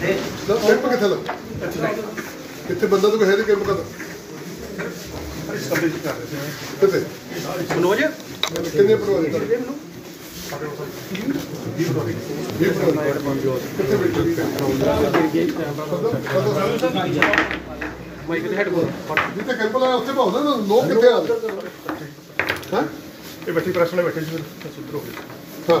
Camp ਕਿੱਥੇ ਲੱਗਾ ਕਿੱਥੇ ਬੰਦਾ ਤਾਂ ਹੈ ਨਹੀਂ ਕੈਂਪ ਕਰਦਾ? ਕਿੱਥੇ? ਮਨੋਜ? ਕਿੰਨੇ ਪਰਿਵਾਰ ਦੇ ਤੁਹਾਡੇ ਵੀਹ ਪਰਿਵਾਰ ਕਿੱਥੇ ਬੈਠੇ ਮਾਈਕ ਦੇ ਹੈਡਫੋਨ ਜਿੱਥੇ ਕੈਂਪ ਲਾਇਆ ਉੱਥੇ ਭਾਉਂਦਾ ਨਾ ਲੋਕ ਕਿੱਥੇ ਆ ਹਾਂ? ਇਹ ਬੈਠੀ ਪ੍ਰੈਸ ਵਾਲੇ ਬੈਠੇ ਸੀ ਸੁਧਰ ਹੋ ਗਏ ਹਾਂ।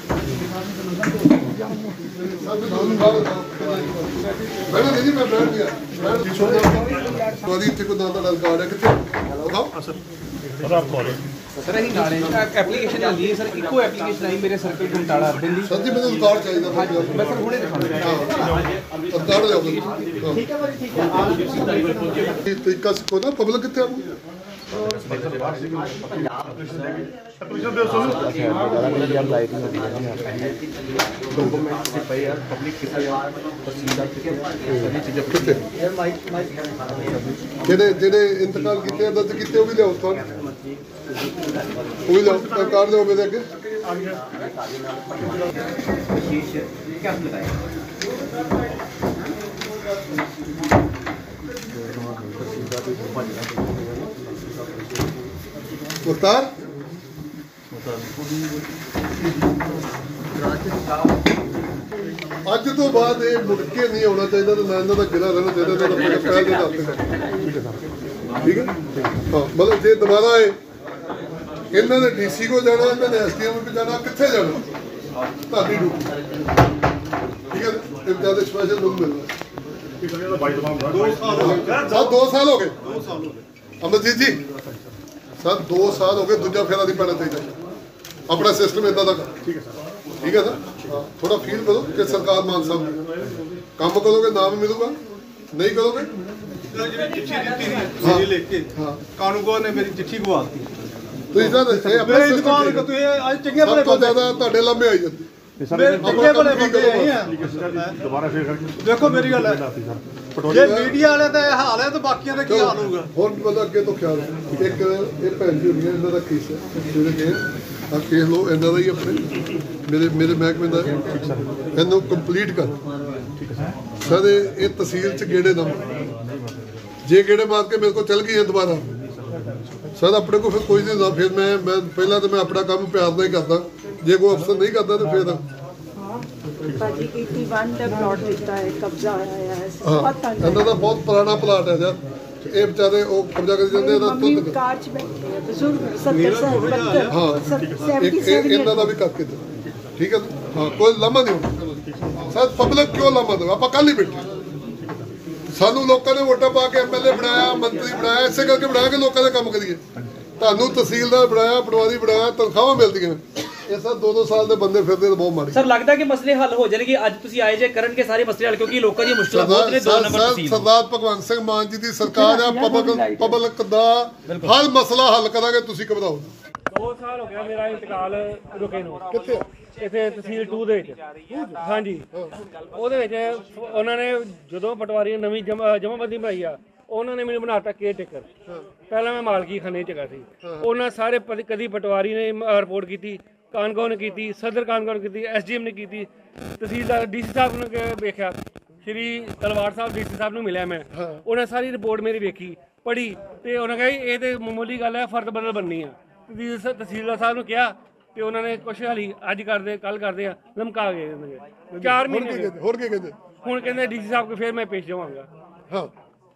ਨਹੀਂ ਜੀ ਮੈਂ ਬੈਠ ਗਿਆ ਮੈਂ ਦੀ ਛੋੜ ਤੁਹਾਡੀ ਇੱਥੇ ਕੋਈ ਨਾਂ ਦਾ ਰਿਕਾਰਡ ਹੈ ਕਿੱਥੇ ਦਿਖਾਓ ਰਾਤ ਕੋਲ ਸਰ ਅਸੀਂ ਨਾਲੇ ਐਪਲੀਕੇਸ਼ਨ ਚੱਲਦੀ ਹੈ ਸਰ ਇੱਕੋ ਐਪਲੀਕੇਸ਼ਨ ਆਈ ਮੇਰੇ ਸਰਕਲ ਘੰਟਾਲਾ ਅਰਬਨ ਦੀ ਸਰ ਜੀ ਮੈਨੂੰ ਰਿਕਾਰਡ ਚਾਹੀਦਾ ਮੈਂ ਸਰ ਹੁਣੇ ਦਿਖਾਉਂਦਾ ਰਿਕਾਰਡ ਲਿਆਓ ਠੀਕ ਹੈ ਭਾਈ ਠੀਕ ਹੈ ਤਰੀਕਾ ਸਿੱਖੋ ਨਾ ਪਬਲਿਕ ਕਿੱਥੇ ਆ ਪੁਲਿਸ ਦੇ ਸੁਣ ਕਿੱਥੇ ਜਿਹੜੇ ਜਿਹੜੇ ਇੰਤਕਾਲ ਕੀਤੇ ਆ, ਦਰਜ ਕੀਤੇ, ਉਹ ਵੀ ਲਿਆਓ ਤੋਂ ਉਹ ਵੀ ਲਿਆਓ ਰਿਕਾਰਡ ਲਿਆਓ ਮੇਰੇ ਅੱਗੇ। ਮੁਖਤਾਰ ਅੱਜ ਤੋਂ ਬਾਅਦ ਇਹ ਮੁੜ ਕੇ ਨਹੀਂ ਆਉਣਾ ਚਾਹੀਦਾ ਤੇ ਨਾ ਇਹਨਾਂ ਦਾ ਗਿਲਾ ਰਹਿਣਾ ਚਾਹੀਦਾ ਦਾ ਪਹਿਲੇ ਪਹਿਲ ਦੇ ਦਾਤੇ ਠੀਕ ਹੈ? ਹਾਂ ਮਤਲਬ ਜੇ ਦੁਬਾਰਾ ਇਹ ਇਹਨਾਂ ਨੇ ਡੀਸੀ ਕੋ ਜਾਣਾ ਇਹਨਾਂ ਨੇ ਐਸਡੀਐਮ ਕੋ ਜਾਣਾ ਕਿੱਥੇ ਜਾਣਾ? ਤੁਹਾਡੀ ਡਿਊਟੀ ਠੀਕ ਹੈ? ਤੇ ਜ਼ਿਆਦਾ ਸਪੈਸ਼ਲ ਲੋਕ ਮਿਲਣਾ ਦਾ ਬਾਈ ਦਵਾਂ ਦੋ ਸਰ 2 ਸਾਲ ਹੋ ਗਏ। 2 ਸਾਲ ਹੋ ਗਏ। ਅਮਰਜੀਤ ਜੀ ਸਰ 2 ਸਾਲ ਹੋ ਗਏ ਦੂਜਾ ਫੇਰਾ ਨਹੀਂ ਪੈਣਾ ਚਾਹੀਦਾ। ਆਪਣਾ ਸਿਸਟਮ ਇਦਾਂ ਦਾ। ਠੀਕ ਹੈ ਸਰ। ਠੀਕ ਹੈ ਨਾ ਥੋੜਾ ਫੀਲ ਕਰੋ ਕਿ ਸਰਕਾਰ ਮਾਨ ਸਾਹਿਬ ਕੰਮ ਕਰੋਗੇ ਨਾਮ ਮਿਲੂਗਾ? ਨਹੀਂ ਕਰੋਗੇ? ਜਿਹੜੀ ਚਿੱਠੀ ਦਿੱਤੀ ਸੀ ਮੇਰੀ ਲਿਖ ਕੇ ਹਾਂ। ਕਾਨੂੰਗੋ ਨੇ ਮੇਰੀ ਚਿੱਠੀ ਗਵਾਤੀ। ਤੁਸੀਂ ਤਾਂ ਇਹ ਆਪਣਾ ਦੁਕਾਨ। ਕੋ ਤੁਸੀਂ ਅੱਜ ਚੰਗੇ ਬੰਦੇ ਜ਼ਿਆਦਾ ਤੁਹਾਡੇ ਲੰਮੇ ਆਈ ਜਾਂਦੇ। ਮੇਰੇ ਚੰਗੇ ਬੜੇ ਬੰਦੇ ਆਏ ਆ। ਦੁਬਾਰਾ ਫੇਰ ਕਰਕੇ। ਦੇਖੋ ਮੇਰੀ ਗੱਲ ਹੈ। ਸਰ। ਜੇ ਮੀਡੀਆ ਵਾਲੇ ਦਾ ਇਹ ਹਾਲ ਹੈ ਤਾਂ ਬਾਕੀਆਂ ਦਾ ਕੀ ਹਾਲ ਹੋਊਗਾ? ਹੋਰ ਬੰਦਾ ਅੱਗੇ ਤੋਂ ਖਿਆਲ। ਇੱਕ ਇਹ ਭੈਣ ਜੀ ਹੋਣੀ ਹੈ, ਇਹਨਾਂ ਦਾ ਕੇਸ ਹੈ ਜਿਹੜੇ ਕਿ ਆ ਕੇਸ ਲੋ ਇਹਨਾਂ ਦਾ ਹੀ ਆਪਣੇ। ਮੇਰੇ ਮੇਰੇ ਮਹਿਕਮੇ ਦਾ। ਇਹਨੂੰ ਕੰਪਲੀਟ ਕਰ। ਸਰ ਇਹ ਤਹਿਸੀਲ ਚ ਗੇੜੇ ਨਾ। ਜੇ ਗੇੜੇ ਮਾਰ ਕੇ ਮੇਰੇ ਕੋਲ ਚੱਲ ਗਈ ਹੈ ਦੁਬਾਰਾ। ਸਰ ਆਪਣੇ ਕੋਲ ਫਿਰ ਕੋਈ ਨਹੀਂ ਹੁੰਦਾ। ਫਿਰ ਮੈਂ ਮੈਂ ਪਹਿਲਾਂ ਤਾਂ ਮੈਂ ਆਪਣਾ ਕੰਮ ਪਿਆਰ ਨਾਲ ਹੀ ਕਰਦਾ। ਜੇ ਕੋਈ ਅਫਸਰ ਨਹੀਂ ਕਰਦਾ ਤਾਂ ਫਿਰ ਭਾਜੀ 81 ਦਾ ਪਲਾਟ ਦਿੱਤਾ ਹੈ ਕਬਜ਼ਾ ਆਇਆ ਹੈ ਹਾਂ ਬਹੁਤ ਤੰਗ ਇਹਨਾਂ ਦਾ ਬਹੁਤ ਪੁਰਾਣਾ ਪਲਾਟ ਹੈ ਯਾਰ ਇਹ ਵਿਚਾਰੇ ਉਹ ਕਬਜ਼ਾ ਕਰੀ ਜਾਂਦੇ ਇਹਦਾ ਮੰਮੀ ਤੁੰਦ ਕਾਰ ਚ ਬੈਠੇ ਆ ਬਜ਼ੁਰਗ 70 ਸਾਲ ਹਾਂ ਇੱਕ ਇਹ 77 ਇਹਨਾਂ ਦਾ ਵੀ ਕਰਕੇ ਦਿਓ। ਠੀਕ ਹੈ? ਹਾਂ ਕੋਈ ਲਾਮਾ ਨਹੀਂ ਸਰ ਪਬਲਿਕ ਕਿਉਂ ਲਾਮਾ ਦੋ ਆਪਾਂ ਕੱਲ ਹੀ ਬੈਠੇ ਸਾਨੂੰ ਲੋਕਾਂ ਨੇ ਵੋਟਾਂ ਪਾ ਕੇ ਐਮਐਲਏ ਬਣਾਇਆ ਮੰਤਰੀ ਬਣਾਇਆ ਇਸੇ ਕਰਕੇ ਬਣਾਇਆ ਕਿ ਲੋਕਾਂ ਦੇ ਕੰਮ ਕਰੀਏ। ਤੁਹਾਨੂੰ ਤਹਿਸੀਲਦਾਰ ਬਣਾਇਆ ਪਟਵਾਰੀ ਬਣਾਇਆ ਤਨਖਾਹਾਂ ਮਿਲਦੀਆਂ। ਇਹ ਸਰ ਦੋ ਦੋ ਸਾਲ ਦੇ ਬੰਦੇ ਫਿਰਦੇ ਤਾਂ ਬਹੁਤ ਮਾੜੀ ਸਰ ਲੱਗਦਾ ਕਿ ਮਸਲੇ ਹੱਲ ਹੋ ਜਾਣਗੇ ਅੱਜ ਤੁਸੀਂ ਆਏ ਜੇ ਕਰਨਗੇ ਸਾਰੇ ਮਸਲੇ ਹੱਲ ਕਿਉਂਕਿ ਲੋਕਾਂ ਦੀਆਂ ਮੁਸ਼ਕਲਾਂ ਬਹੁਤ ਨੇ ਦੋ ਨੰਬਰ ਸਰ- ਤਹਿਸੀਲ ਸਰਦਾਰ ਭਗਵੰਤ ਸਿੰਘ ਮਾਨ ਜੀ ਦੀ ਸਰਕਾਰ ਆ ਪਬਲਿਕ ਪਬਲਿਕ ਦਾ ਹਰ ਮਸਲਾ ਹੱਲ ਕਰਾਂਗੇ ਤੁਸੀਂ ਘਬਰਾਓ। 2 ਸਾਲ ਹੋ ਗਿਆ ਮੇਰਾ ਇੰਤਕਾਲ ਰੁਕੇ ਨੂੰ। ਕਿੱਥੇ? ਇੱਥੇ ਤਹਿਸੀਲ 2 ਦੇ ਵਿੱਚ। ਹਾਂਜੀ। ਉਹਦੇ ਵਿੱਚ ਉਹਨਾਂ ਨੇ ਜਦੋਂ ਪਟਵਾਰੀ ਨੇ ਨਵੀਂ ਜਮਾਬੰਦੀ ਬਣਾਈ ਆ ਉਹਨਾਂ ਨੇ ਮੈਨੂੰ ਬਣਾਤਾ ਕੇ ਟੇਕਰ। ਪਹਿਲਾਂ ਮੈਂ ਮਾਲਕੀ ਖਾਨੇ ਚ ਹੈਗਾ ਸੀ। ਉਹਨਾਂ ਸਾਰੇ ਕਦੀ ਪਟਵਾਰੀ ਨੇ ਰਿਪੋਰਟ ਕੀਤੀ ਕਾਨਗੋ ਨੇ ਕੀਤੀ ਸਦਰ ਕਾਨਗੋ ਨੇ ਕੀਤੀ ਐਸਡੀਐਮ ਨੇ ਕੀਤੀ। ਤਹਿਸੀਲਦਾਰ ਡੀਸੀ ਸਾਹਿਬ ਨੂੰ ਵੇਖਿਆ ਸ਼੍ਰੀ ਤਲਵਾਰ ਸਾਹਿਬ ਡੀਸੀ ਸਾਹਿਬ ਨੂੰ ਮਿਲਿਆ ਮੈਂ। ਉਹਨਾਂ ਸਾਰੀ ਰਿਪੋਰਟ ਮੇਰੀ ਵੇਖੀ ਪੜ੍ਹੀ ਤੇ ਉਹਨਾਂ ਕਹੇ ਇਹ ਤੇ ਮਾਮੂਲੀ ਗੱਲ ਹੈ ਫਰਦ ਬਦਲ ਬੰਨੀ ਆ। ਤਹਿਸੀਲਦਾਰ ਸਾਹਿਬ ਨੂੰ ਕਿਹਾ ਤੇ ਉਹਨਾਂ ਨੇ ਕੁਛ ਹਾਲੀ ਅੱਜ ਕਰਦੇ ਕੱਲ ਕਰਦੇ ਆ ਲਮਕਾ ਗਏ ਨੇ। ਚਾਰ ਹੋਰ ਮਹੀਨੇ ਕੀ। ਕਹਿੰਦੇ ਹੋਰ ਕੀ ਕਹਿੰਦੇ? ਹੁਣ ਕਹਿੰਦੇ ਡੀਸੀ ਸਾਹਿਬ ਕੋ ਫਿਰ ਮੈਂ ਪੇਸ਼ ਜਾਵਾਂਗਾ। ਹਾਂ।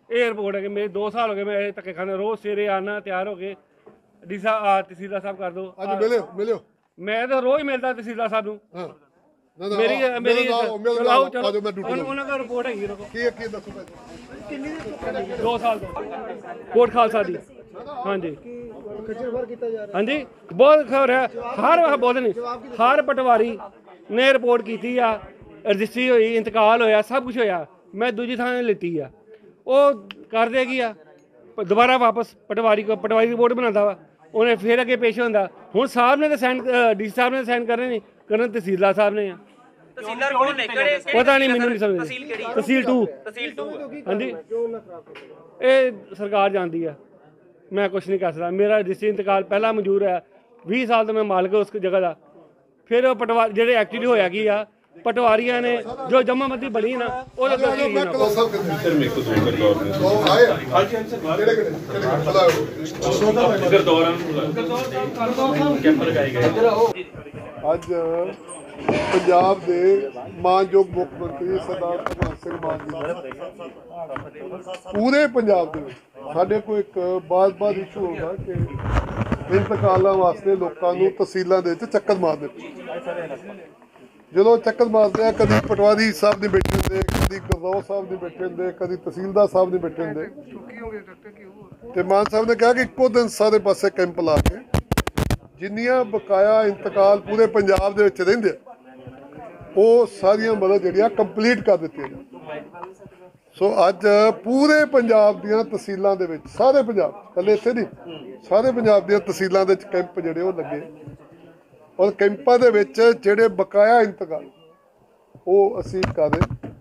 ਇਹ ਰਿਪੋਰਟ ਹੈ ਕਿ ਮੇਰੇ 2 ਸਾਲ ਹੋ ਗਏ ਮੈਂ ਧੱਕੇ ਖਾਣੇ ਰੋਜ਼ ਸਵੇਰੇ ਆਣਾ ਤਿਆਰ ਹੋ ਕੇ। ਡੀ ਆ ਤਹਿਸੀਲਦਾਰ ਸਾਹਿਬ ਕਰ ਦੋ। ਅੱਜ ਮਿਲਿਓ ਮਿਲਿਓ। ਮੈਂ ਤਾਂ ਰੋਜ਼ ਮਿਲਦਾ ਤਹਿਸੀਲਦਾਰ ਸਾਹਿਬ ਨੂੰ। ਹਾਂ। ਨਾ ਨਾ ਮੇਰੀ ਮੇਰੀ ਮਿਲੋ ਚਲੋ ਆਜੋ ਮੈਂ ਡਿਊਟੀ ਉਹਨਾਂ- ਉਹਨਾਂ ਦਾ ਰਿਪੋਰਟ ਹੈਗੀ ਦੇਖੋ। ਕੀ ਹੈ, ਕੀ ਦੱਸੋ ਭਾਈ। 2 ਸਾਲ ਤੋਂ। ਕੋਟ ਖਾਲਸਾ ਦੀ। ਹਾਂਜੀ। ਹਾਂਜੀ। ਬਹੁਤ ਖਬਰ ਹੈ। ਹਰ ਬਹੁਤ ਨਹੀਂ ਹਰ ਪਟਵਾਰੀ ਨੇ ਰਿਪੋਰਟ ਕੀਤੀ ਆ। ਰਜਿਸਟਰੀ ਹੋਈ ਇੰਤਕਾਲ ਹੋਇਆ ਸਭ ਕੁਝ ਹੋਇਆ। ਮੈਂ ਦੂਜੀ ਥਾਂ ਲਿੱਤੀ ਆ। ਉਹ ਕਰ ਦੇਗੀ ਆ? ਦੁਬਾਰਾ ਵਾਪਸ ਪਟਵਾਰੀ ਕੋ ਪਟਵਾਰੀ ਰਿਪੋਰਟ ਬਣਾਉਂਦਾ ਵਾ। ਉਹਨੇ ਫਿਰ ਅੱਗੇ ਪੇਸ਼ ਹੁੰਦਾ ਹੁਣ ਸਾਹਿਬ ਨੇ ਤਾਂ ਸਾਈਨ ਡੀ ਸਾਹਿਬ ਨੇ ਸਾਈਨ ਕਰਨੇ ਨਹੀਂ ਕਰਨ ਤਹਿਸੀਲਦਾਰ ਸਾਹਿਬ ਨੇ ਆ। ਤਹਿਸੀਲਦਾਰ ਕੌਣ ਨੇ? ਕਿਹੜੇ ਪਤਾ ਨਹੀਂ ਮੈਨੂੰ ਨਹੀਂ ਸਮਝ। ਤਹਿਸੀਲ ਕਿਹੜੀ ਤਹਿਸੀਲ 2 ਤਹਿਸੀਲ 2 ਹਾਂਜੀ। ਇਹ ਸਰਕਾਰ ਜਾਣਦੀ ਆ। ਮੈਂ ਕੁਝ ਨਹੀਂ ਕਰ ਸਕਦਾ। ਮੇਰਾ ਰਜਿਸਟਰੀ ਇੰਤਕਾਲ ਪਹਿਲਾਂ ਮਨਜ਼ੂਰ ਹੈ 20 ਸਾਲ ਤੋਂ ਮੈਂ ਮਾਲਕ ਉਸ ਜਗ੍ਹਾ ਦਾ। ਫਿਰ ਉਹ ਪਟਵਾ ਜਿਹੜੇ ਐਕਚੁਅਲੀ ਹੋਇਆ ਕੀ ਆ? ਪਟਵਾਰੀਆਂ ਨੇ ਜੋ ਜਮਾਬੰਦੀ ਬਣੀ ਨਾ ਉਹਦੇ ਤੋਂ ਮੈਂ ਨਾ ਸਰ ਮੇਰੇ ਕੋਲ ਉਹ ਆਏ ਆ? ਕਿਹੜੇ ਕਿਹੜੇ ਕਿਹੜੇ ਬੁਲਾਓ ਅੱਜ ਪੰਜਾਬ ਦੇ ਮਾਨਯੋਗ ਮੁੱਖ ਮੰਤਰੀ ਸਰਦਾਰ ਭਗਵੰਤ ਸਿੰਘ ਮਾਨ ਜੀ ਨੇ ਪੂਰੇ ਪੰਜਾਬ ਦੇ ਵਿੱਚ ਸਾਡੇ ਕੋਲ ਇੱਕ ਬਾਤ-ਬਾਤ ਇਸ਼ੂ ਹੁੰਦਾ ਕਿ ਇੰਤਕਾਲਾਂ ਵਾਸਤੇ ਲੋਕਾਂ ਨੂੰ ਤਹਿਸੀਲਾਂ ਦੇ ਵਿੱਚ ਚੱਕਰ ਮਾਰਦੇ ਪਏ ਜਦੋਂ ਚੱਕਰ ਮਾਰਦੇ ਆ ਕਦੀ ਪਟਵਾਰੀ ਸਾਹਿਬ ਦੇ ਬੈਠੇ ਹੁੰਦੇ ਕਦੀ ਗੁਰਦੌਰ ਸਾਹਿਬ ਦੇ ਬੈਠੇ ਹੁੰਦੇ ਕਦੀ ਤਹਿਸੀਲਦਾਰ ਸਾਹਿਬ ਦੇ ਬੈਠੇ ਹੁੰਦੇ। ਤੇ ਮਾਨ ਸਾਹਿਬ ਨੇ ਕਿਹਾ ਕਿ ਇੱਕੋ ਦਿਨ ਸਾਰੇ ਪਾਸੇ ਕੈਂਪ ਲਾ ਕੇ ਜਿੰਨੀਆਂ ਬਕਾਇਆ ਇੰਤਕਾਲ ਪੂਰੇ ਪੰਜਾਬ ਦੇ ਵਿੱਚ ਰਹਿੰਦੇ ਆ, ਉਹ ਸਾਰੀਆਂ ਮਤਲਬ ਜਿਹੜੀਆਂ ਕੰਪਲੀਟ ਕਰ ਦਿੱਤੀਆਂ ਸੋ ਅੱਜ ਪੂਰੇ ਪੰਜਾਬ ਦੀਆਂ ਤਹਿਸੀਲਾਂ ਦੇ ਵਿੱਚ ਸਾਰੇ ਪੰਜਾਬ ਕੱਲੇ ਇੱਥੇ ਨਹੀਂ ਸਾਰੇ ਪੰਜਾਬ ਦੀਆਂ ਤਹਿਸੀਲਾਂ ਦੇ ਵਿੱਚ ਕੈਂਪ ਜਿਹੜੇ ਉਹ ਲੱਗੇ। ਔਰ ਕੈਂਪਾਂ ਦੇ ਵਿੱਚ ਜਿਹੜੇ ਬਕਾਇਆ ਇੰਤਕਾਲ, ਉਹ ਅਸੀਂ ਕਰ ਰਹੇ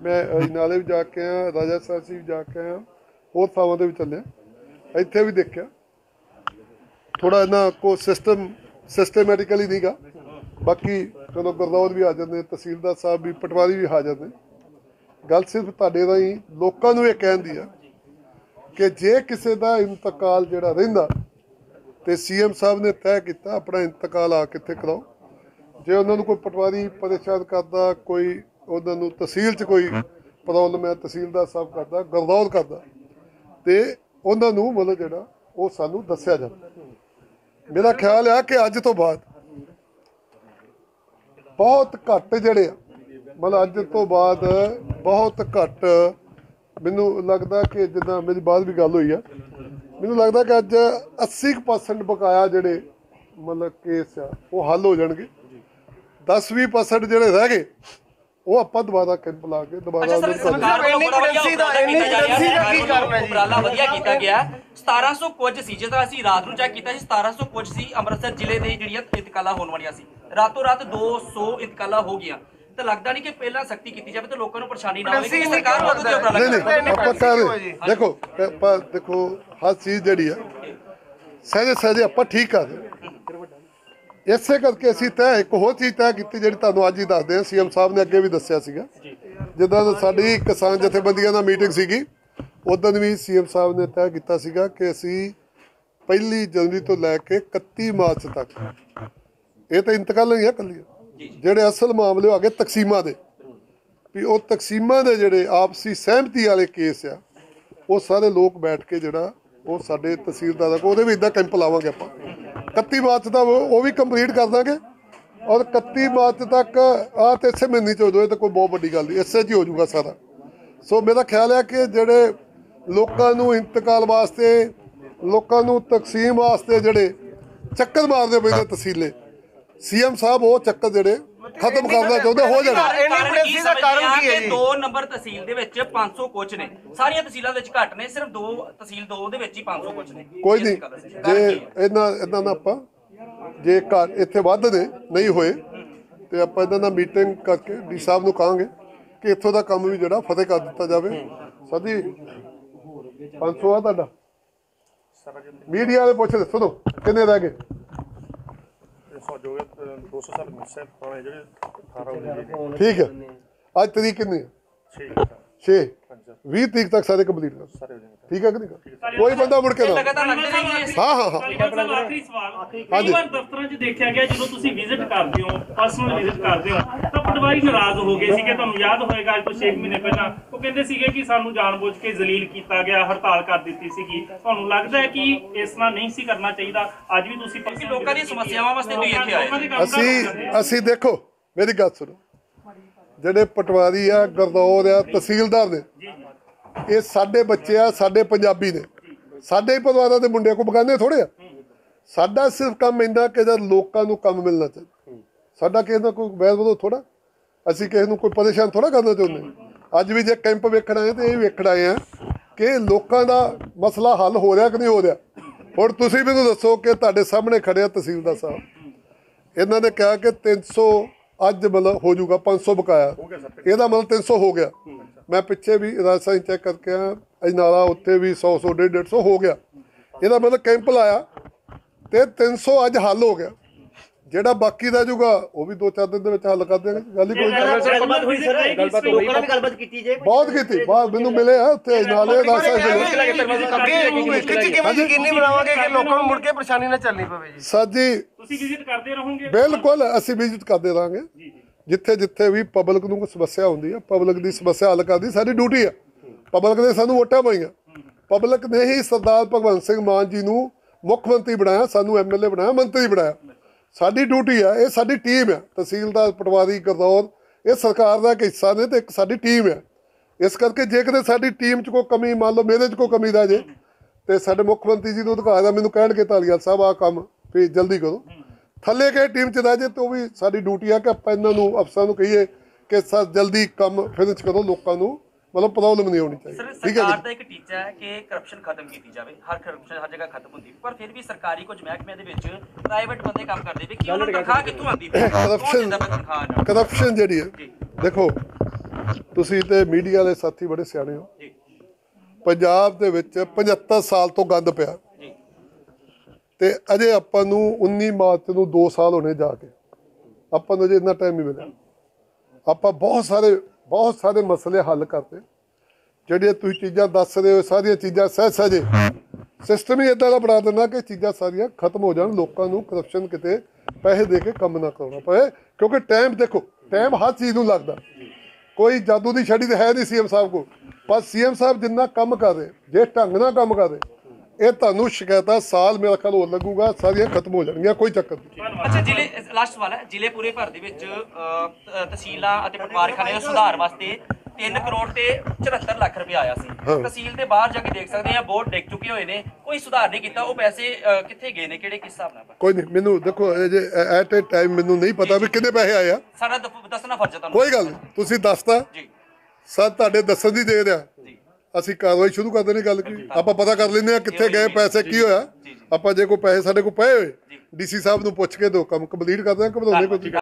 ਮੈਂ ਅਜਨਾਲੇ ਵੀ ਜਾ ਕੇ ਆਇਆ, ਰਾਜਾ ਸਾਹਿਬ ਵੀ ਜਾ ਕੇ ਆਇਆ, ਹੋਰ ਥਾਵਾਂ ਤੇ ਵੀ ਚੱਲਿਆ ਇੱਥੇ ਵੀ ਦੇਖਿਆ। ਥੋੜਾ ਇਹਨਾਂ ਕੋ ਸਿਸਟਮ ਸਿਸਟਮੈਟਿਕਲੀ ਨਹੀਂਗਾ ਬਾਕੀ ਚਲੋ ਗੁਰਦੌਰ ਵੀ ਆ ਜਾਂਦੇ ਤਹਿਸੀਲਦਾਰ ਸਾਹਿਬ ਵੀ, ਪਟਵਾਰੀ ਵੀ ਹਾਜ਼ਰ ਨੇ। ਗੱਲ ਸਿਰਫ ਤੁਹਾਡੇ ਰਾਹੀਂ, ਲੋਕਾਂ ਨੂੰ ਇਹ ਕਹਿੰਦੀ ਆ ਕਿ ਜੇ ਕਿਸੇ ਦਾ ਇੰਤਕਾਲ ਜਿਹੜਾ ਰਹਿੰਦਾ ਤੇ ਸੀਐਮ ਸਾਹਿਬ ਨੇ ਤੈਅ ਕੀਤਾ ਆਪਣਾ ਇੰਤਕਾਲ ਆ ਕਿੱਥੇ ਕਰਾਓ। ਜੇ ਉਹਨਾਂ ਨੂੰ ਕੋਈ ਪਟਵਾਰੀ ਪਰੇਸ਼ਾਨ ਕਰਦਾ ਕੋਈ ਉਹਨਾਂ ਨੂੰ ਤਹਿਸੀਲ 'ਚ ਕੋਈ ਪ੍ਰੋਬਲਮ ਹੈ ਤਹਿਸੀਲਦਾਰ ਸਾਹਿਬ ਕਰਦਾ ਗੁਰਦੌਰ ਕਰਦਾ ਤੇ ਉਹਨਾਂ ਨੂੰ ਮਤਲਬ ਜਿਹੜਾ ਉਹ ਸਾਨੂੰ ਦੱਸਿਆ ਜਾਂਦਾ। ਮੇਰਾ ਖਿਆਲ ਆ ਕਿ ਅੱਜ ਤੋਂ ਬਾਅਦ ਬਹੁਤ ਘੱਟ ਜਿਹੜੇ ਆ ਮਤਲਬ ਅੱਜ ਤੋਂ ਬਾਅਦ ਬਹੁਤ ਘੱਟ ਮੈਨੂੰ ਲੱਗਦਾ ਕਿ ਜਿੱਦਾਂ ਮੇਰੀ ਬਾਅਦ ਵੀ ਗੱਲ ਹੋਈ ਆ ਮੈਨੂੰ ਲੱਗਦਾ ਕਿ ਅੱਜ 80% ਬਕਾਇਆ ਜਿਹੜੇ ਮਤਲਬ ਕੇਸ ਆ ਉਹ ਹੱਲ ਹੋ ਜਾਣਗੇ। 10-20% ਜਿਹੜੇ ਰਹਿ ਗਏ ਉਹ ਆਪਾਂ ਦੁਬਾਰਾ ਕੈਂਪ ਲਾ ਕੇ ਦੁਬਾਰਾ ਉਹਨਾਂ ਨੂੰ ਕਰ ਸਰਕਾਰ ਵੱਲੋਂ ਬੜਾ ਵਧੀਆ ਕੀਤਾ ਜਾ ਰਿਹਾ ਹੈ। ਕੀ ਕਰਨਾ ਜੀ? ਉਪਰਾਲਾ ਵਧੀਆ ਕੀਤਾ ਗਿਆ 1700 ਕੁਝ ਸੀ ਜਦੋਂ ਅਸੀਂ ਰਾਤ ਨੂੰ ਚੈੱਕ ਕੀਤਾ ਸੀ 1700 ਕੁਝ ਸੀ ਅੰਮ੍ਰਿਤਸਰ ਜ਼ਿਲ੍ਹੇ ਦੇ ਜਿਹੜੀਆਂ ਇੰਤਕਾਲਾਂ ਹੋਣ ਵਾਲੀਆਂ ਸੀ। ਰਾਤੋਂ ਰਾਤ 200 ਇੰਤਕਾਲਾਂ ਹੋ ਗਈਆਂ। ਤਾਂ ਲੱਗਦਾ ਨਹੀਂ ਕਿ ਪਹਿਲਾਂ ਸਖਤੀ ਕੀਤੀ ਜਾਵੇ ਤਾਂ ਲੋਕਾਂ ਨੂੰ ਪਰੇਸ਼ਾਨੀ ਨਾ ਹੋਵੇ ਕਿ ਸਰਕਾਰ ਵੱਲੋਂ ਤੇ ਉਪਰਾਲਾ ਨਹੀਂ ਨਹੀਂ ਆਪਾਂ ਕਰ ਰਹੇ ਦੇਖੋ ਆਪਾਂ ਦੇਖੋ ਹਰ ਚੀਜ਼ ਜਿਹੜੀ ਆ ਸਹਜੇ ਸਹਜੇ ਆਪਾਂ ਠੀਕ ਕਰ ਇਸੇ ਕਰਕੇ ਅਸੀਂ ਤੈਅ ਇੱਕ ਹੋਰ ਚੀਜ਼ ਤੈਅ ਕੀਤੀ ਜਿਹੜੀ ਤੁਹਾਨੂੰ ਅੱਜ ਹੀ ਦੱਸਦੇ ਹਾਂ ਸੀਐਮ ਸਾਹਿਬ ਨੇ ਅੱਗੇ ਵੀ ਦੱਸਿਆ ਸੀਗਾ। ਜਿੱਦਾਂ ਦਾ ਸਾਡੀ ਕਿਸਾਨ ਜਥੇਬੰਦੀਆਂ ਨਾਲ ਮੀਟਿੰਗ ਸੀਗੀ ਉਦੋਂ ਵੀ ਸੀਐਮ ਸਾਹਿਬ ਨੇ ਤੈਅ ਕੀਤਾ ਸੀਗਾ ਕਿ ਅਸੀਂ ਪਹਿਲੀ ਜਨਵਰੀ ਤੋਂ ਲੈ ਕੇ 31 ਮਾਰਚ ਤੱਕ ਇਹ ਤਾਂ ਇੰਤਕਾਲਾਂ ਹੀ ਆ ਕੱਲੀਆਂ ਜਿਹੜੇ ਅਸਲ ਮਾਮਲੇ ਹੋ ਗਏ ਤਕਸੀਮਾਂ ਦੇ। ਵੀ ਉਹ ਤਕਸੀਮਾਂ ਦੇ ਜਿਹੜੇ ਆਪਸੀ ਸਹਿਮਤੀ ਵਾਲੇ ਕੇਸ ਆ ਉਹ ਸਾਰੇ ਲੋਕ ਬੈਠ ਕੇ ਜਿਹੜਾ ਉਹ ਸਾਡੇ ਤਹਿਸੀਲਦਾਰ ਦਾ ਉਹਦੇ ਵੀ ਇਦਾਂ ਕੈਂਪ ਲਾਵਾਂਗੇ ਆਪਾਂ। 31 ਮਾਰਚ ਦਾ ਉਹ ਵੀ ਕੰਪਲੀਟ ਕਰ ਦਾਂਗੇ। ਔਰ 31 ਮਾਰਚ ਤੱਕ ਆ ਤੇ ਇਸੇ ਮਹੀਨੇ ਚ ਹੋ ਜਾਵੇ ਤਾਂ ਕੋਈ ਬਹੁਤ ਵੱਡੀ ਗੱਲ ਨਹੀਂ ਇਸੇ 'ਚ ਹੀ ਹੋ ਜਾਊਗਾ ਸਾਰਾ। ਸੋ ਮੇਰਾ ਖਿਆਲ ਹੈ ਕਿ ਜਿਹੜੇ ਲੋਕਾਂ ਨੂੰ ਇੰਤਕਾਲ ਵਾਸਤੇ ਲੋਕਾਂ ਨੂੰ ਤਕਸੀਮ ਵਾਸਤੇ ਜਿਹੜੇ ਚੱਕਰ ਮਾਰਦੇ ਪਏ ਨੇ ਤਹਿਸੀਲੇ ਸੀਐਮ ਸਾਹਿਬ ਉਹ ਚੱਕਰ ਜਿਹੜੇ ਖਤਮ ਕਰਨਾ ਚਾਹੁੰਦੇ ਹੋ ਜਾਣ। ਕੀ ਦਾ ਕਾਰਨ ਕੀ ਹੈ ਜੀ? ਦੋ ਨੰਬਰ ਤਹਿਸੀਲ ਦੇ ਵਿੱਚ 500 ਕੁਝ ਨੇ। ਸਾਰੀਆਂ ਤਹਿਸੀਲਾਂ ਵਿੱਚ ਘੱਟ ਨੇ ਸਿਰਫ ਦੋ ਤਹਿਸੀਲ ਦੋ ਦੇ ਵਿੱਚ ਹੀ 500 ਕੁਝ ਨੇ। ਕੋਈ ਨਹੀਂ। ਦਾ। ਜੇ? ਇਹਨਾਂ ਇਹਨਾਂ ਨਾਲ ਆਪਾਂ ਜੇ ਘਰ ਇੱਥੇ ਵੱਧ ਨੇ ਨਹੀਂ ਹੋਏ ਤੇ ਆਪਾਂ ਇਹਨਾਂ ਨਾਲ ਮੀਟਿੰਗ ਕਰਕੇ ਡੀ ਸਾਹਿਬ ਨੂੰ ਕਹਾਂਗੇ ਕਿ ਇੱਥੋਂ ਦਾ ਕੰਮ ਵੀ ਜਿਹੜਾ ਫਤਿਹ ਕਰ ਦਿੱਤਾ ਜਾਵੇ। ਸਾਡੀ 500 ਆ ਤੁਹਾਡਾ। ਮੀਡੀਆ ਵਾਲੇ ਪੁੱਛਦੇ ਸੁਣੋ ਕਿੰਨੇ ਰਹਿ ਗਏ? ਸੌ ਜੋ 200 ਸਾਲ ਮਿਸੇ ਪੁਰਾਣੇ ਜਿਹੜੇ 18 19 ਠੀਕ ਹੈ। ਅੱਜ ਤਰੀਕ ਕਿੰਨੀ ਹੈ? 6 6 20 ਤਰੀਕ ਤੱਕ ਸਾਰੇ ਕੰਪਲੀਟ ਕਰ ਸਾਰੇ ਹੋ ਜਾਣਗੇ ਠੀਕ ਹੈ ਕਿ ਨਹੀਂ? ਕੋਈ ਬੰਦਾ ਮੁੜ ਕੇ ਨਾ ਲਗਾਤਾਰ ਲੱਗਦਾ ਨਹੀਂ ਕਿ ਹਾਂ ਹਾਂ ਹਾਂ। ਆਖਰੀ ਸਵਾਲ ਕਈ ਵਾਰ ਦਫ਼ਤਰਾਂ 'ਚ ਦੇਖਿਆ ਗਿਆ ਜਦੋਂ ਤੁਸੀਂ ਵਿਜ਼ਿਟ ਕਰਦੇ ਹੋ ਪਰਸਨਲ ਵਿਜ਼ਿਟ ਕਰਦੇ ਹੋ ਤਾਂ ਪਟਵਾਰੀ ਨਾਰਾਜ਼ ਹੋ ਗਏ ਸੀਗੇ ਤੁਹਾਨੂੰ ਯਾਦ ਹੋਏਗਾ ਅੱਜ ਤੋਂ 6 ਮਹੀਨੇ ਪਹਿਲਾਂ। ਉਹ ਕਹਿੰਦੇ ਸੀਗੇ ਕਿ ਸਾਨੂੰ ਜਾਣਬੁੱਝ ਕੇ ਜ਼ਲੀਲ ਕੀਤਾ ਗਿਆ ਹੜਤਾਲ ਕਰ ਦਿੱਤੀ ਸੀਗੀ। ਤੁਹਾਨੂੰ ਲੱਗਦਾ ਹੈ ਕਿ ਇਸ ਤਰ੍ਹਾਂ ਨਹੀਂ ਸੀ ਕਰਨਾ ਚਾਹੀਦਾ? ਅੱਜ ਵੀ ਤੁਸੀਂ ਕਿ ਲੋਕਾਂ ਦੀਆਂ ਸਮੱਸਿਆਵਾਂ ਵਾਸਤੇ ਤੁਸੀਂ ਇੱਥੇ ਆਏ ਦੇ ਅਸੀਂ। ਅਸੀਂ ਦੇਖੋ ਮੇਰੀ ਗੱਲ ਸੁਣੋ। ਜਿਹੜੇ ਪਟਵਾਰੀ ਆ ਗਰਦੌਰ ਆ ਤਹਿਸੀਲਦਾਰ ਨੇ ਇਹ ਸਾਡੇ ਬੱਚੇ ਆ ਸਾਡੇ ਪੰਜਾਬੀ ਨੇ। ਸਾਡੇ ਹੀ ਪਰਿਵਾਰਾਂ ਦੇ ਮੁੰਡੇ ਕੋ ਬਗਾਨੇ ਥੋੜੇ ਆ। ਸਾਡਾ ਸਿਰਫ ਕੰਮ ਇੰਦਾ ਕਿ ਜਦ ਲੋਕਾਂ ਨੂੰ ਕੰਮ ਮਿਲਣਾ ਚਾਹੀਦਾ। ਸਾਡਾ ਕਿਸੇ ਦਾ ਕੋਈ ਵੈਰ ਵਿਰੋਧ ਥੋੜਾ ਅਸੀਂ ਕਿਸੇ ਨੂੰ ਕੋਈ ਪਰੇਸ਼ਾਨ ਥੋੜਾ ਕਰਨਾ ਚਾਹੁੰਦੇ। ਅੱਜ ਵੀ ਜੇ ਕੈਂਪ ਵੇਖਣ ਆਏ ਤੇ ਇਹ ਵੇਖਣ ਆਏ ਆ ਕਿ ਲੋਕਾਂ ਦਾ ਮਸਲਾ ਹੱਲ ਹੋ ਰਿਹਾ ਕਿ ਨਹੀਂ ਹੋ ਰਿਹਾ। ਹੁਣ ਤੁਸੀਂ ਮੈਨੂੰ ਦੱਸੋ ਕਿ ਤੁਹਾਡੇ ਸਾਹਮਣੇ ਖੜਿਆ ਤਹਿਸੀਲਦਾਰ ਸਾਹਿਬ। ਇਹਨਾਂ ਨੇ ਕਿਹਾ ਕਿ 300 ਅੱਜ ਮਤਲਬ ਹੋ ਜਾਊਗਾ 500 ਬਕਾਇਆ। ਇਹਦਾ ਮਤਲਬ 300 ਹੋ ਗਿਆ। ਮੈਂ ਪਿੱਛੇ ਵੀ ਰਾਜਸਥਾਨ ਚੈੱਕ ਕਰਕੇ ਆ ਅਜਨਾਲਾ ਉੱਥੇ ਵੀ 100 100 150 ਹੋ ਗਿਆ। ਇਹਦਾ ਮਤਲਬ ਕੈਂਪ ਲਾਇਆ ਤੇ 300 ਅੱਜ ਹੱਲ ਹੋ ਗਿਆ। ਜਿਹੜਾ ਬਾਕੀ ਰਹਿ ਜਾਊਗਾ ਉਹ ਵੀ ਦੋ ਚਾਰ ਦਿਨ ਦੇ ਵਿੱਚ ਹੱਲ ਕਰ ਦੇਣਗੇ ਗੱਲ ਹੀ ਕੋਈ ਨਹੀਂ ਗੱਲਬਾਤ ਹੋਈ ਸਰ। ਗੱਲਬਾਤ ਹੋਈ। ਗੱਲਬਾਤ ਕੀਤੀ ਜੇ। ਬਹੁਤ ਕੀਤੀ। ਬਾਅਦ ਮੈਨੂੰ ਮਿਲੇ ਆ ਉੱਥੇ ਰਾਜਸਥਾਨ ਜ਼ਿਲ੍ਹੇ ਅੱਗੇ ਕਿਵੇਂ ਯਕੀਨੀ ਬਣਾਵਾਂਗੇ ਕਿ ਲੋਕਾਂ ਨੂੰ ਮੁੜ ਕੇ ਪਰੇਸ਼ਾਨੀ ਨਾ ਚੱਲਣੀ ਪਵੇ ਜੀ? ਸਰ ਜੀ ਤੁਸੀਂ ਵਿਜ਼ਿਟ ਕਰਦੇ ਰਹੋਗੇ? ਬਿਲਕੁਲ ਅਸੀਂ ਵਿਜ਼ਿਟ ਕਰਦੇ ਰਹਾਂਗੇ। ਜਿੱਥੇ ਜਿੱਥੇ ਵੀ ਪਬਲਿਕ ਨੂੰ ਕੋਈ ਸਮੱਸਿਆ ਹੁੰਦੀ ਹੈ ਪਬਲਿਕ ਦੀ ਸਮੱਸਿਆ ਹੱਲ ਕਰਦੀ ਸਾਡੀ ਡਿਊਟੀ ਹੈ ਪਬਲਿਕ ਨੇ ਸਾਨੂੰ ਵੋਟਾਂ ਪਾਈਆਂ। ਪਬਲਿਕ ਨੇ ਹੀ ਸਰਦਾਰ ਭਗਵੰਤ ਸਿੰਘ ਮਾਨ ਜੀ ਨੂੰ ਮੁੱਖ ਮੰਤਰੀ ਬਣਾਇਆ ਸਾਨੂੰ ਐਮਐਲਏ ਬਣਾਇਆ ਮੰਤਰੀ ਬਣਾਇਆ। ਸਾਡੀ ਡਿਊਟੀ ਆ, ਇਹ ਸਾਡੀ ਟੀਮ ਹੈ ਤਹਿਸੀਲਦਾਰ ਪਟਵਾਰੀ ਗਰਦੌਰ, ਇਹ ਸਰਕਾਰ ਦਾ ਇੱਕ ਹਿੱਸਾ ਨੇ ਤੇ ਇੱਕ ਸਾਡੀ ਟੀਮ ਹੈ ਇਸ ਕਰਕੇ ਜੇ ਕਿਤੇ ਸਾਡੀ ਟੀਮ 'ਚ ਕੋਈ ਕਮੀ, ਮੰਨ ਲਓ ਮੇਰੇ 'ਚ ਕੋਈ ਕਮੀ ਦਾ ਜੇ, ਤੇ ਸਾਡੇ ਮੁੱਖ ਮੰਤਰੀ ਜੀ ਨੂੰ ਅਧਿਕਾਰ ਆ, ਮੈਨੂੰ ਕਹਿਣਗੇ ਧਾਲੀਵਾਲ ਸਾਹਿਬ, ਆਹ ਕੰਮ ਵੀ ਜਲਦੀ ਕਰੋ। ਥੱਲੇ ਕੇ ਟੀਮ 'ਚ ਰਹਿ ਜੇ, ਤੇ ਉਹ ਵੀ ਸਾਡੀ ਡਿਊਟੀ ਆ ਕਿ ਆਪਾਂ ਇਹਨਾਂ ਨੂੰ, ਅਫਸਰਾਂ ਨੂੰ ਕਹੀਏ ਕਿ ਸਰ ਜਲਦੀ ਕੰਮ ਫਿਨਿਸ਼ ਕਰੋ, ਲੋਕਾਂ ਨੂੰ ਮਤਲਬ ਪ੍ਰੋਬਲਮ ਨਹੀਂ ਆਉਣੀ ਸਰ ਚਾਹੀਦੀ ਠੀਕ ਹੈ ਸਰਕਾਰ ਜੀ ਦਾ ਇੱਕ ਟੀਚਾ ਹੈ ਕਿ ਕਰਪਸ਼ਨ ਖਤਮ ਕੀਤੀ ਜਾਵੇ। ਹਰ ਕਰਪਸ਼ਨ ਹਰ ਜਗ੍ਹਾ ਖਤਮ ਹੁੰਦੀ। ਪਰ ਫਿਰ ਵੀ ਸਰਕਾਰੀ ਕੁਝ ਮਹਿਕਮਿਆਂ ਦੇ ਵਿੱਚ ਪ੍ਰਾਈਵੇਟ ਬੰਦੇ ਕੰਮ ਕਰਦੇ ਵੀ ਕੀ ਉਹਨਾਂ ਨੂੰ ਤਨਖਾਹ ਕਿੱਥੋਂ ਆਉਂਦੀ ਕੌਣ ਕਰਪਸ਼ਨ ਤਨਖਾਹ? ਕਰਪਸ਼ਨ ਜਿਹੜੀ ਹੈ ਜੀ। ਦੇਖੋ ਤੁਸੀਂ ਤੇ ਮੀਡੀਆ ਵਾਲੇ ਸਾਥੀ ਬੜੇ ਸਿਆਣੇ ਹੋ। ਜੀ। ਪੰਜਾਬ ਦੇ ਵਿੱਚ 75 ਸਾਲ ਤੋਂ ਗੰਦ ਪਿਆ। ਜੀ। ਤੇ ਅਜੇ ਆਪਾਂ ਨੂੰ 19 ਮਾਰਚ ਨੂੰ 2 ਸਾਲ ਹੋਣੇ ਜਾ ਕੇ। ਆਪਾਂ ਨੂੰ ਅਜੇ ਇੰਨਾ ਟਾਈਮ ਨਹੀਂ ਮਿਲਿਆ। ਆਪਾਂ ਬਹੁਤ ਸਾਰੇ ਬਹੁਤ ਸਾਰੇ ਮਸਲੇ ਹੱਲ ਕਰਤੇ। ਜਿਹੜੀਆਂ ਤੁਸੀਂ ਚੀਜ਼ਾਂ ਦੱਸ ਰਹੇ ਹੋ ਸਾਰੀਆਂ ਚੀਜ਼ਾਂ ਸਹਿ ਸਹਜੇ ਸਿਸਟਮ ਹੀ ਇਦਾਂ ਦਾ ਬਣਾ ਦੇਣਾ ਕਿ ਚੀਜ਼ਾਂ ਸਾਰੀਆਂ ਖਤਮ ਹੋ ਜਾਣ, ਲੋਕਾਂ ਨੂੰ ਕਰਪਸ਼ਨ ਕਿਤੇ ਪੈਸੇ ਦੇ ਕੇ ਕੰਮ ਨਾ ਕਰਾਉਣਾ ਪਏ ਕਿਉਂਕਿ ਟਾਈਮ ਦੇਖੋ ਟਾਈਮ ਹਰ ਚੀਜ਼ ਨੂੰ ਲੱਗਦਾ। ਕੋਈ ਜਾਦੂ ਦੀ ਛੜੀ ਤਾਂ ਹੈ ਨਹੀਂ ਸੀਐਮ ਸਾਹਿਬ ਕੋ ਪਰ ਸੀਐਮ ਸਾਹਿਬ ਜਿੰਨਾ ਕੰਮ ਕਰ ਰਹੇ, ਜੇ ਢੰਗ ਨਾਲ ਕੰਮ ਕਰ ਰਹੇ ਇਹ ਤੁਹਾਨੂੰ ਸ਼ਿਕਾਇਤਾਂ ਸਾਲ ਮੇਰਾ ਖਿਆਲ ਹੋਰ ਲੱਗੂਗਾ ਸਾਰੀਆਂ ਖਤਮ ਹੋ ਜਾਣਗੀਆਂ ਕੋਈ ਚੱਕਰ ਨਹੀਂ। ਅੱਛਾ ਜ਼ਿਲ੍ਹੇ ਲਾਸਟ ਸਵਾਲ ਹੈ। ਜ਼ਿਲ੍ਹੇ ਪੂਰੇ ਭਰ ਦੇ ਵਿੱਚ ਤਹਿਸੀਲਾਂ ਅਤੇ ਪਟਵਾਰਖਾਨੇ ਦੇ ਸੁਧਾਰ ਵਾਸਤੇ 3 ਕਰੋੜ ਤੇ 74 ਲੱਖ ਰੁਪਏ ਆਇਆ ਸੀ। ਤਹਿਸੀਲ ਦੇ ਬਾਹਰ ਜਾ ਕੇ ਦੇਖ ਸਕਦੇ ਆ ਬੋਰਡ ਡਿੱਗ ਚੁੱਕੇ ਹੋਏ ਨੇ। ਕੋਈ ਸੁਧਾਰ ਨਹੀਂ ਕੀਤਾ ਉਹ ਪੈਸੇ ਕਿੱਥੇ ਗਏ ਨੇ? ਕਿਹੜੇ ਕਿਸ ਹਿਸਾਬ ਨਾਲ? ਕੋਈ ਨਹੀਂ ਮੈਨੂੰ ਦੇਖੋ ਜੇ ਐਟ ਅ ਟਾਈਮ ਮੈਨੂੰ ਨਹੀਂ ਪਤਾ ਵੀ ਕਿੰਨੇ ਪੈਸੇ ਆਏ ਆ। ਸਾਰਾ ਦੱਸਣਾ ਫਰਜ਼ ਤੁਹਾਨੂੰ। ਕੋਈ ਗੱਲ ਤੁਸੀਂ ਦੱਸਤਾ। ਜੀ। ਸਰ ਤੁਹਾਡੇ ਦੱਸਣ ਦੀ ਦੇ ਰਿਹਾ ਜੀ ਅਸੀਂ ਕਾਰਵਾਈ ਸ਼ੁਰੂ ਕਰ ਦੇਣੀ ਗੱਲ ਕੀ? ਆਪਾਂ ਪਤਾ ਕਰ ਲੈਂਦੇ ਆ ਕਿੱਥੇ ਗਏ ਪੈਸੇ ਕੀ ਹੋਇਆ? ਆਪਾਂ ਜੇ ਕੋਈ ਪੈਸੇ ਸਾਡੇ ਕੋਲ ਪਏ ਹੋਏ ਡੀਸੀ ਸਾਹਿਬ ਨੂੰ ਪੁੱਛ ਕੇ ਦੋ ਕੰਮ ਕੰਪਲੀਟ ਕਰਦੇ ਆ ਘਬਰਾਉਂਦੇ ਕੋਈ